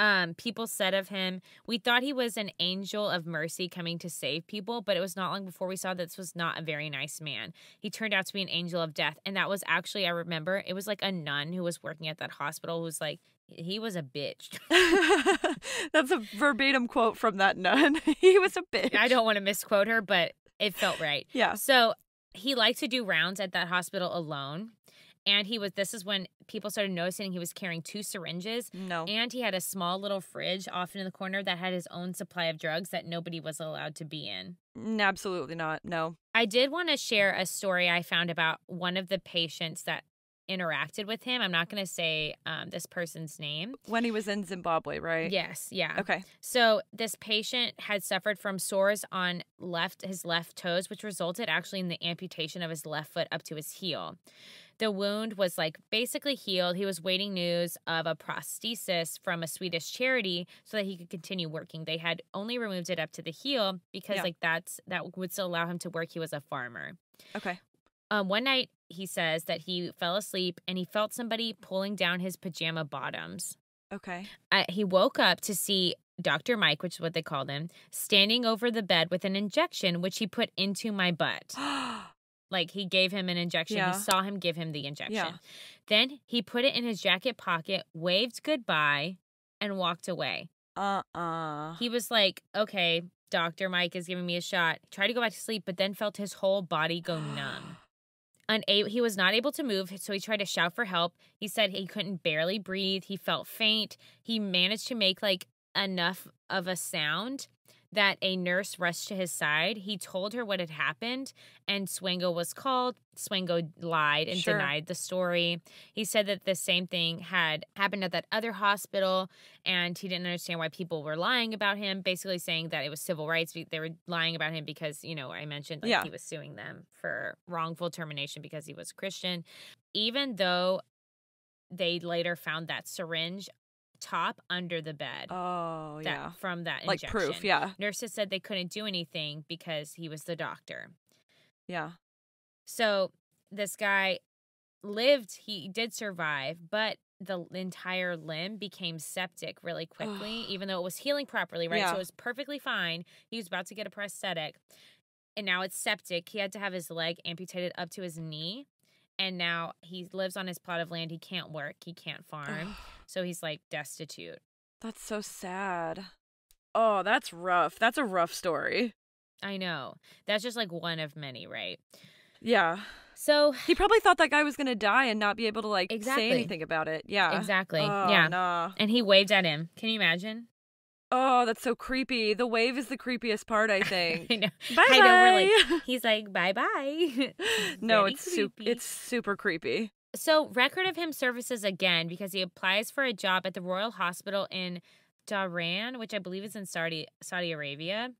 um, people said of him, we thought he was an angel of mercy coming to save people, but it was not long before we saw that this was not a very nice man. He turned out to be an angel of death. And that was actually, I remember, it was like a nun who was working at that hospital who was like, he was a bitch. That's a verbatim quote from that nun. he was a bitch. I don't want to misquote her, but it felt right. Yeah. So he liked to do rounds at that hospital alone. And he was, this is when people started noticing he was carrying two syringes No. and he had a small little fridge off in the corner that had his own supply of drugs that nobody was allowed to be in. Absolutely not. No. I did want to share a story I found about one of the patients that interacted with him. I'm not going to say um, this person's name. When he was in Zimbabwe, right? Yes, yeah. Okay. So this patient had suffered from sores on left his left toes, which resulted actually in the amputation of his left foot up to his heel. The wound was like basically healed. He was waiting news of a prosthesis from a Swedish charity so that he could continue working. They had only removed it up to the heel because Yeah. like that's that would still allow him to work. He was a farmer. Okay. Um, one night he says that he fell asleep and he felt somebody pulling down his pajama bottoms. Okay. I, he woke up to see Dr. Mike, which is what they called him, standing over the bed with an injection, which he put into my butt. Like he gave him an injection. Yeah. He saw him give him the injection. Yeah. Then he put it in his jacket pocket, waved goodbye, and walked away. uh uh. He was like, okay, Dr. Mike is giving me a shot. Tried to go back to sleep, but then felt his whole body go numb. Una- he was not able to move, so he tried to shout for help. He said he couldn't barely breathe. He felt faint. He managed to make like enough of a sound that a nurse rushed to his side. He told her what had happened, and Swango was called. Swango lied and Sure. denied the story. He said that the same thing had happened at that other hospital, and he didn't understand why people were lying about him, basically saying that it was civil rights. They were lying about him because, you know, I mentioned like Yeah. he was suing them for wrongful termination because he was Christian. Even though they later found that syringe top under the bed Oh that, yeah. from that Like injection. proof. Yeah. Nurses said they couldn't do anything because he was the doctor. Yeah. So this guy lived, he did survive, but the entire limb became septic really quickly, even though it was healing properly, right? Yeah. So it was perfectly fine. He was about to get a prosthetic, and now it's septic. He had to have his leg amputated up to his knee. And now he lives on his plot of land. He can't work. He can't farm. so he's like destitute. That's so sad. Oh, that's rough. That's a rough story. I know. That's just like one of many, right? Yeah. So He probably thought that guy was gonna die and not be able to like Exactly. say anything about it. Yeah. exactly. Oh, yeah. Nah. And he waved at him. Can you imagine? Oh, that's so creepy. The wave is the creepiest part, I think. I know. Bye I know, bye. like, he's like, bye bye. no, it's super. It's super creepy. So record of him surfaces again because he applies for a job at the Royal Hospital in Dhahran, which I believe is in Saudi Saudi Arabia.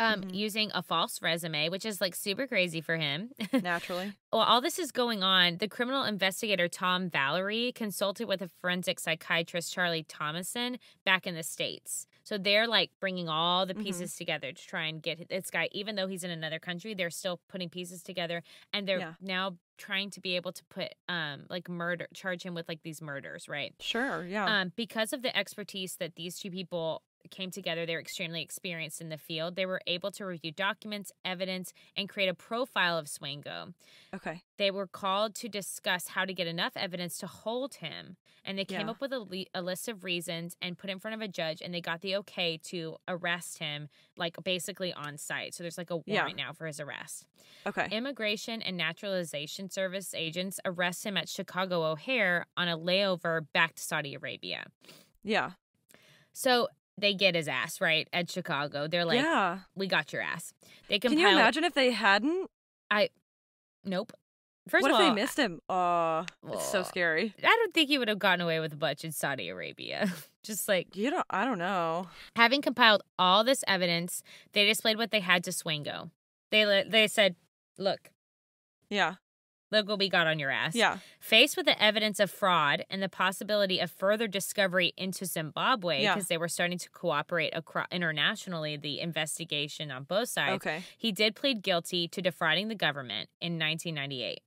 Um, Mhm. using a false resume, which is like super crazy for him. Naturally. While all this is going on, the criminal investigator Tom Valerie consulted with a forensic psychiatrist Charlie Thomason back in the States. So they're like bringing all the Mhm. pieces together to try and get this guy, even though he's in another country, they're still putting pieces together and they're Yeah. now trying to be able to put, um, like murder, charge him with like these murders, right? Sure. Yeah. Um, because of the expertise that these two people came together. They were extremely experienced in the field. They were able to review documents, evidence, and create a profile of Swango. Okay. They were called to discuss how to get enough evidence to hold him. And they came Yeah. up with a, a list of reasons and put in front of a judge, and they got the okay to arrest him, like basically on site. So there's like a Yeah. warrant now for his arrest. Okay. Immigration and Naturalization Service agents arrest him at Chicago O'Hare on a layover back to Saudi Arabia. yeah. So they get his ass right at Chicago. They're like, yeah. "We got your ass." They Can compile. you imagine if they hadn't? I, nope. First what of if all, they missed him? Oh, it's so scary. I don't think he would have gotten away with much in Saudi Arabia. Just like You don't. I don't know. having compiled all this evidence, they displayed what they had to Swango. They they said, "Look, Yeah. Look what we got on your ass." Yeah. Faced with the evidence of fraud and the possibility of further discovery into Zimbabwe, Yeah. because they were starting to cooperate acro- internationally, the investigation on both sides, Okay. he did plead guilty to defrauding the government in 1998.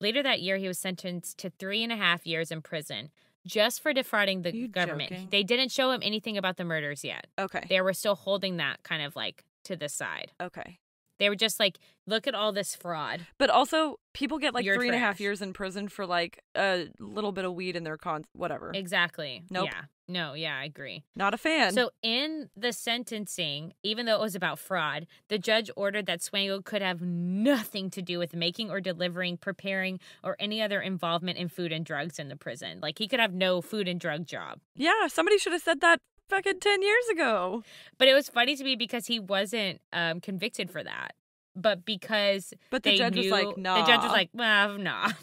Later that year, he was sentenced to three and a half years in prison just for defrauding the You government. joking? They didn't show him anything about the murders yet. Okay. They were still holding that kind of like to the side. Okay. They were just like, look at all this fraud. But also, people get like You're three and a half trash. years in prison for like a little bit of weed in their con. Whatever. Exactly. Nope. Yeah. No, yeah, I agree. Not a fan. So in the sentencing, even though it was about fraud, the judge ordered that Swango could have nothing to do with making or delivering, preparing, or any other involvement in food and drugs in the prison. Like he could have no food and drug job. yeah, somebody should have said that fucking ten years ago. But it was funny to me because he wasn't um, convicted for that. But because But the judge was like, "Nah." the judge was like, well, nah.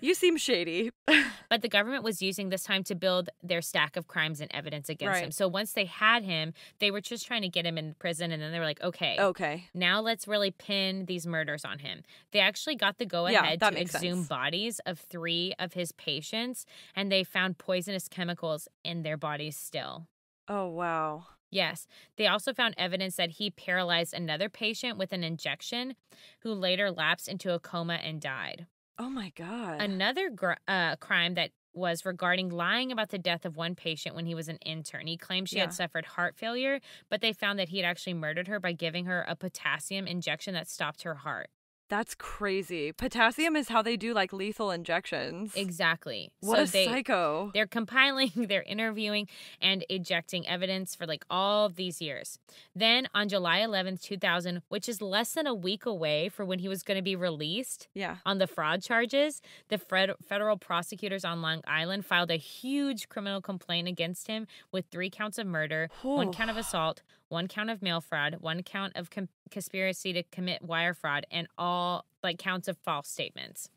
You seem shady. But the government was using this time to build their stack of crimes and evidence against him. So once they had him, they were just trying to get him in prison, and then they were like, okay, okay. now let's really pin these murders on him. They actually got the go ahead that to exhume sense. bodies of three of his patients, and they found poisonous chemicals in their bodies still. Oh wow. Yes. They also found evidence that he paralyzed another patient with an injection who later lapsed into a coma and died. Oh my god. Another gr- uh, crime that was regarding lying about the death of one patient when he was an intern. He claimed she Yeah. had suffered heart failure, but they found that he had actually murdered her by giving her a potassium injection that stopped her heart. That's crazy. Potassium is how they do like lethal injections. Exactly. What so a they, psycho. They're compiling, they're interviewing, and ejecting evidence for like all of these years. Then on July 11th, 2000, which is less than a week away for when he was going to be released Yeah. on the fraud charges, the fred- federal prosecutors on Long Island filed a huge criminal complaint against him with three counts of murder, one count of assault, one count of mail fraud, one count of com- conspiracy to commit wire fraud, and all like counts of false statements.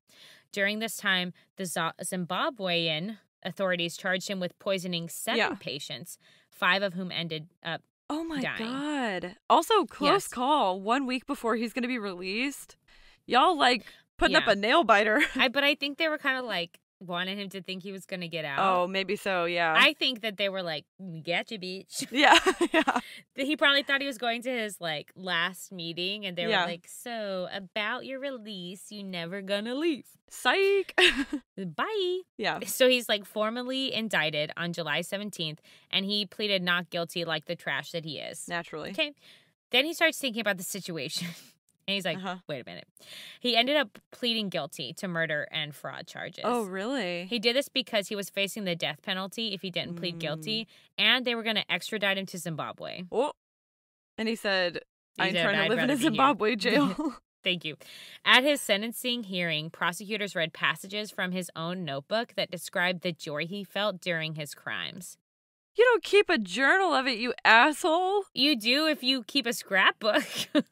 During this time, the Zimbabwean authorities charged him with poisoning seven Yeah. patients, five of whom ended up. Oh my dying. god. Also, close Yes. call. One week before he's gonna be released. Y'all like putting up a nail biter. I, but I think they were kind of like wanted him to think he was going to get out. oh, maybe so. Yeah. I think that they were like, mm, "We you, beach." yeah. yeah. He probably thought he was going to his like last meeting, and they Yeah. were like, "So about your release, you never gonna leave? Psych. Bye." yeah. So he's like formally indicted on July seventeenth, and he pleaded not guilty, like the trash that he is. Naturally. Okay. Then he starts thinking about the situation. And he's like, Uh-huh. wait a minute. He ended up pleading guilty to murder and fraud charges. Oh, really? He did this because he was facing the death penalty if he didn't plead Mm. guilty, and they were going to extradite him to Zimbabwe. oh. And he said, He "I'm said, trying to "I'd live in a be here." Zimbabwe jail." Thank you. At his sentencing hearing, prosecutors read passages from his own notebook that described the joy he felt during his crimes. you don't keep a journal of it, you asshole. You do if you keep a scrapbook.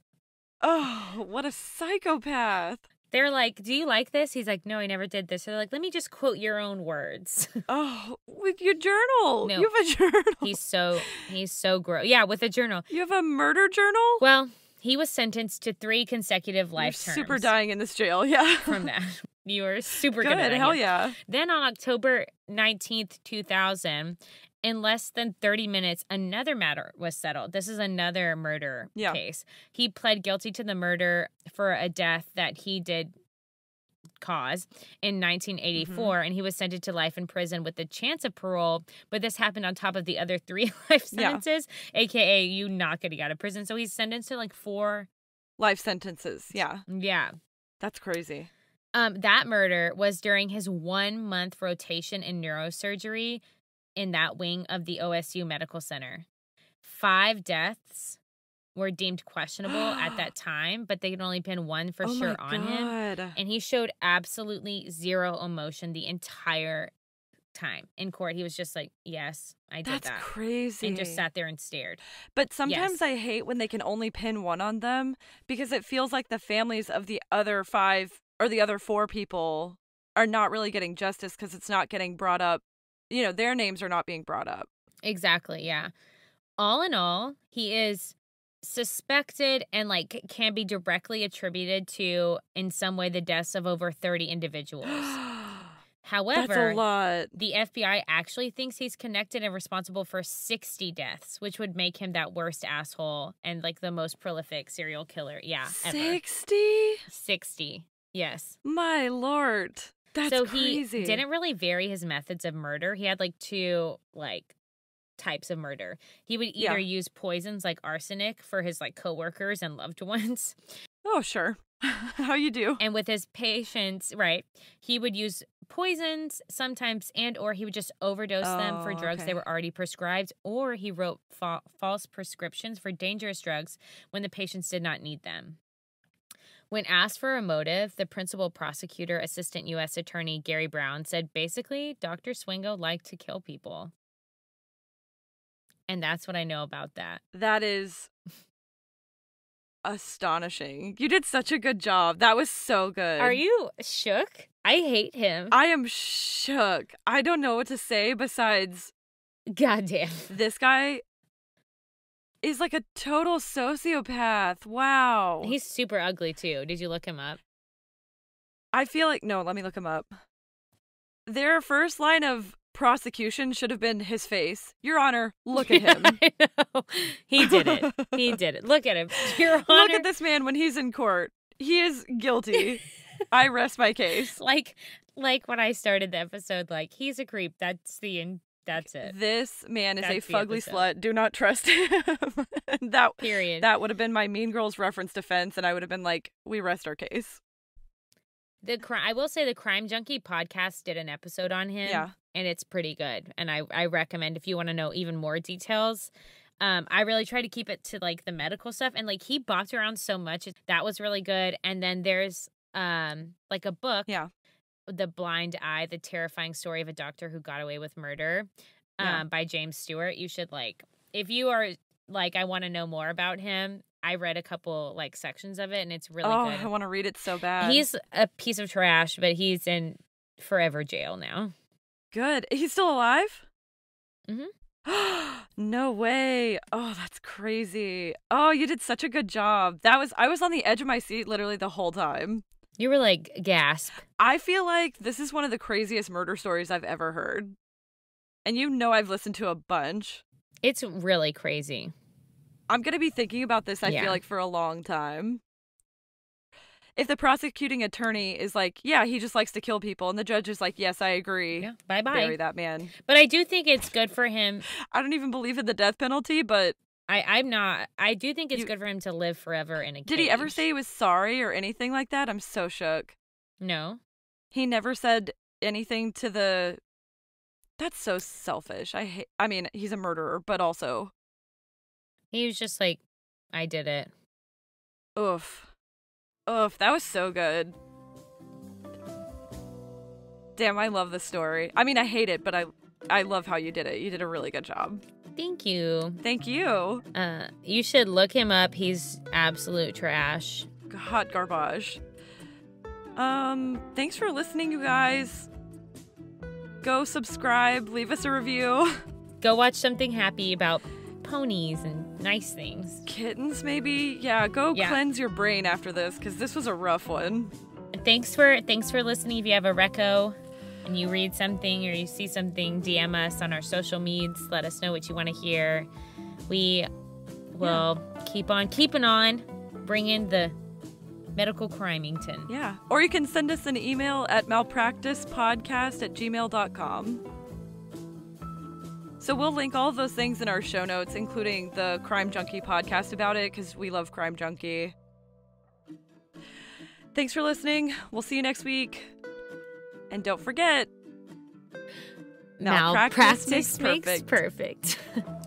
Oh, what a psychopath. They're like, Do you like this? He's like, No, I never did this. They're like, Let me just quote your own words. Oh, with your journal. No. You have a journal. he's so, he's so gross. Yeah, with a journal. You have a murder journal? Well, he was sentenced to three consecutive life You're terms. super dying in this jail. Yeah. from that. You are super good, Good. at. Hell yeah. yeah. Then on October 19th, 2000, in less than 30 minutes, another matter was settled. This is another murder Yeah. case. He pled guilty to the murder for a death that he did cause in 1984 Mm-hmm. and he was sentenced to life in prison with the chance of parole but this happened on top of the other three life Yeah. sentences aka you not getting out of prison so he's sentenced to like four Life sentences. Yeah. yeah That's crazy. um that murder was during his one month rotation in neurosurgery in that wing of the osu medical center five deaths were deemed questionable at that time but they could only pin one for oh sure on him and he showed absolutely zero emotion the entire time in court. He was just like, "Yes, I did That's that," crazy. and just sat there and stared. But sometimes Yes. I hate when they can only pin one on them because it feels like the families of the other five or the other four people are not really getting justice because it's not getting brought up. You know, their names are not being brought up. Exactly. Yeah. All in all, he is suspected and like can be directly attributed to in some way the deaths of over 30 individuals. However, That's a lot. the FBI actually thinks he's connected and responsible for 60 deaths, which would make him that worst asshole and like the most prolific serial killer. Yeah, 60? 60. Yes. My lord. That's so crazy. he didn't really vary his methods of murder. He had like two like types of murder. He would Yeah. either use poisons like arsenic for his like coworkers and loved ones, Oh, sure. How you do? and with his patients, right? He would use poisons sometimes and or he would just overdose them for Oh, drugs they were already prescribed or he wrote fa- false prescriptions for dangerous drugs when the patients did not need them. When asked for a motive, the principal prosecutor, Assistant U.S. Attorney Gary Brown, said basically, Dr. Swango liked to kill people. And that's what I know about that. That is astonishing. You did such a good job. That was so good. Are you shook? I hate him. I am shook. I don't know what to say besides Goddamn. this guy is like a total sociopath. Wow. He's super ugly too. Did you look him up? I feel like no, let me look him up. Their first line of prosecution should have been his face. Your honor, look at him. I know. He did it. He did it. Look at him. Your Honor. Look at this man when he's in court. He is guilty. I rest my case. Like, like when I started the episode, like he's a creep. That's the in. That's it. This man is a That's fugly slut. Do not trust him. that Period. that would have been my Mean Girls reference defense, and I would have been like, "We rest our case." The crime. I will say the Crime Junkie podcast did an episode on him. Yeah. and it's pretty good. And I I recommend if you want to know even more details. Um, I really try to keep it to like the medical stuff, and like he bopped around so much that was really good. And then there's um like a book, Yeah. The Blind Eye: The Terrifying Story of a Doctor Who Got Away with Murder, um, Yeah. by James Stewart. You should like if you are like I want to know more about him. I read a couple like sections of it, and it's really oh, good. I want to read it so bad. He's a piece of trash, but he's in forever jail now. good. He's still alive. Mm-hmm. no way. Oh, that's crazy. Oh, you did such a good job. That was I was on the edge of my seat literally the whole time. You were like gasp. I feel like this is one of the craziest murder stories I've ever heard. And you know I've listened to a bunch. It's really crazy. I'm going to be thinking about this, I Yeah. feel like, for a long time. If the prosecuting attorney is like, yeah, he just likes to kill people, and the judge is like, yes, I agree, Yeah. bye-bye. bury that man. But I do think it's good for him. I don't even believe in the death penalty, but I, I'm not. I do think it's You- good for him to live forever in a Cage. did he ever say he was sorry or anything like that? I'm so shook. No. He never said anything to the. That's so selfish. I hate. I mean, he's a murderer, but also, He was just like, I did it. oof, oof. That was so good. Damn, I love this story. I mean, I hate it, but I, I love how you did it. You did a really good job. Thank you. Thank you. Uh, you should look him up. He's absolute trash. Hot garbage. Um, thanks for listening, you guys. Go subscribe, leave us a review. Go watch something happy about ponies and nice things. Kittens, maybe? Yeah, go Yeah. cleanse your brain after this, because this was a rough one. Thanks for thanks for listening. If you have a reco and you read something or you see something, DM us on our social medias. Let us know what you want to hear. We will keep on keeping on, bringing the Medical Crimington. Yeah. Or you can send us an email at malpracticepodcast at gmail.com. So we'll link all of those things in our show notes, including the Crime Junkie podcast about it, because we love Crime Junkie. Thanks for listening. We'll see you next week. And don't forget, Malpractice, makes perfect.